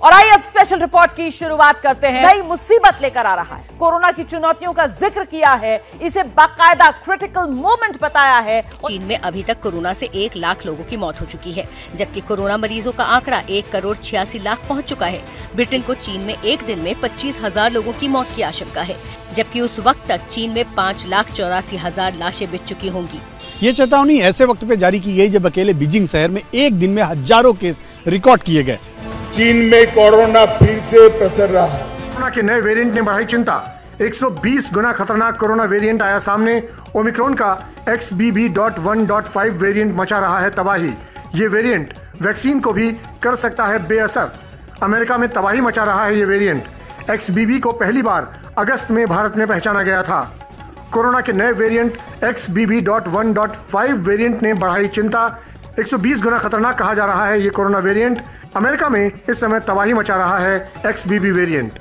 और आइए अब स्पेशल रिपोर्ट की शुरुआत करते हैं। नई मुसीबत लेकर आ रहा है। कोरोना की चुनौतियों का ज़िक्र किया है इसे बाकायदा क्रिटिकल मोमेंट बताया है। चीन में अभी तक कोरोना से एक लाख लोगों की मौत हो चुकी है जबकि कोरोना मरीजों का आंकड़ा एक करोड़ छियासी लाख पहुँच चुका है। ब्रिटेन को चीन में एक दिन में पच्चीस हज़ार लोगों की मौत की आशंका है जबकि उस वक्त तक चीन में पाँच लाख चौरासी हज़ार लाशें बिक चुकी होंगी। ये चेतावनी ऐसे वक्त पे जारी की गई जब अकेले बीजिंग शहर में एक दिन में हज़ारों केस रिकॉर्ड किए गए। चीन में कोरोना फिर से पसर रहा है। कोरोना के नए वेरिएंट ने बढ़ाई चिंता। 120 गुना खतरनाक कोरोना वेरिएंट आया सामने। ओमिक्रॉन का XBB.1.5 वेरिएंट मचा रहा है तबाही। ये वेरिएंट वैक्सीन को भी कर सकता है बेअसर। अमेरिका में तबाही मचा रहा है ये वेरिएंट। XBB को पहली बार अगस्त में भारत में पहचाना गया था। कोरोना के नए वेरिएंट XBB.1.5 वेरिएंट ने बढ़ाई चिंता। 120 गुना खतरनाक कहा जा रहा है ये कोरोना वेरिएंट। अमेरिका में इस समय तबाही मचा रहा है XBB वेरिएंट